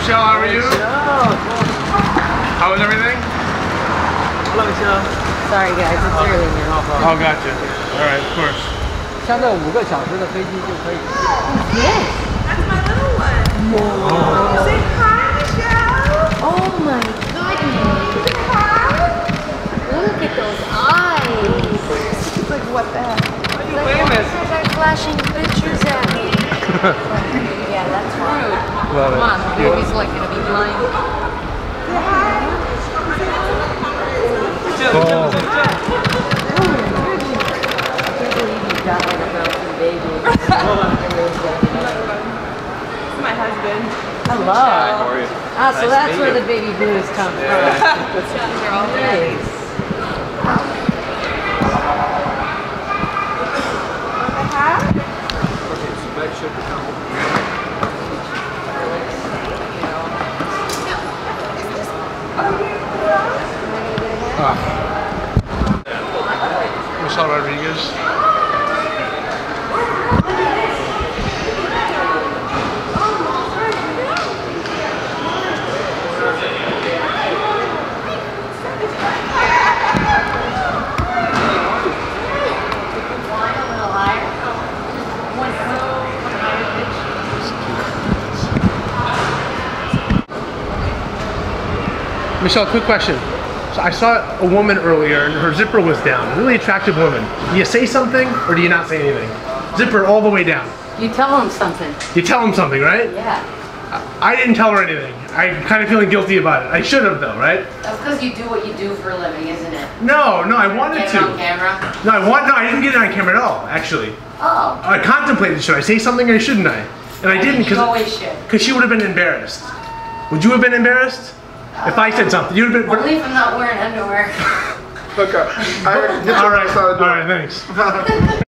Michelle, how are you? How was everything? Hello, Michelle. Sorry guys, it's early now. Oh, gotcha. All right, of course. 相对五个小时的飞机就可以。 Yes. That's my little one. Say hi, Michelle. Oh my goodness. Say hi. Look at those eyes. It's like, what the heck? It's like, why are they flashing pictures at me? yeah, that's rude. Love Come on, the baby's like gonna be blind. Say hi. Oh. I can't believe you got like a baby. It's my husband. Hello. Ah, so that's where the baby blues come from. They're all there. Nice. Want the hat? Michelle Rodriguez. Michelle, quick question. So I saw a woman earlier and her zipper was down. Really attractive woman. Do you say something or do you not say anything? Zipper all the way down. You tell them something. You tell them something, right? Yeah. I didn't tell her anything. I'm kind of feeling guilty about it. I should have though, right? That's because you do what you do for a living, isn't it? No, no, I wanted Get on to. camera. No, I want. No, I didn't get it on camera at all. Actually, Oh. I contemplated should I say something or shouldn't I? And I didn't because always should. because she would have been embarrassed. Would you have been embarrassed if I said something? You'd have been. Only if I'm not wearing underwear. Look, I, I, all right. All right. Thanks.